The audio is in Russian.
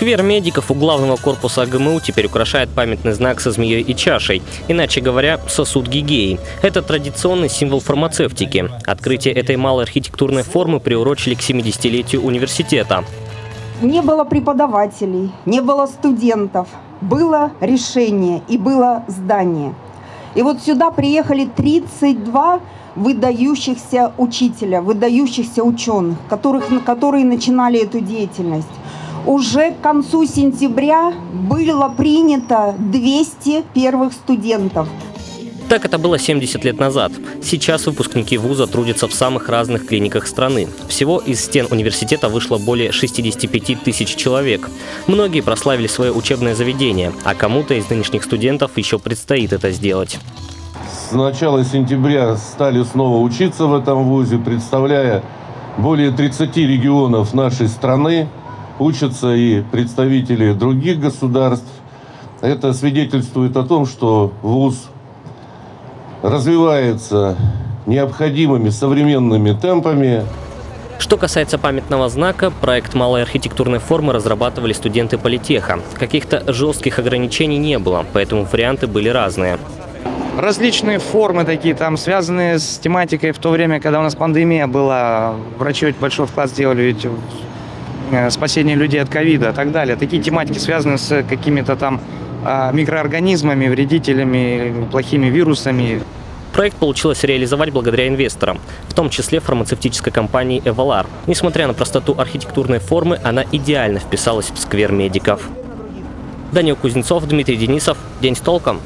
Сквер медиков у главного корпуса АГМУ теперь украшает памятный знак со змеей и чашей, иначе говоря, сосуд Гигеи. Это традиционный символ фармацевтики. Открытие этой малой архитектурной формы приурочили к 70-летию университета. Не было преподавателей, не было студентов, было решение и было здание. И вот сюда приехали 32 выдающихся учителя, выдающихся ученых, которых, которые начинали эту деятельность. Уже к концу сентября было принято 200 первых студентов. Так это было 70 лет назад. Сейчас выпускники вуза трудятся в самых разных клиниках страны. Всего из стен университета вышло более 65 тысяч человек. Многие прославили свое учебное заведение, а кому-то из нынешних студентов еще предстоит это сделать. С начала сентября стали снова учиться в этом вузе, представляя более 30 регионов нашей страны. Учатся и представители других государств. Это свидетельствует о том, что вуз развивается необходимыми современными темпами. Что касается памятного знака, проект малой архитектурной формы разрабатывали студенты политеха. Каких-то жестких ограничений не было, поэтому варианты были разные. Различные формы такие, там, связанные с тематикой в то время, когда у нас пандемия была. Врачи очень большой вклад сделали ведь в спасение людей от ковида и так далее. Такие тематики связаны с какими-то там а, микроорганизмами, вредителями, плохими вирусами. Проект получилось реализовать благодаря инвесторам, в том числе фармацевтической компании «Эвалар». Несмотря на простоту архитектурной формы, она идеально вписалась в сквер медиков. Данил Кузнецов, Дмитрий Денисов. День с толком.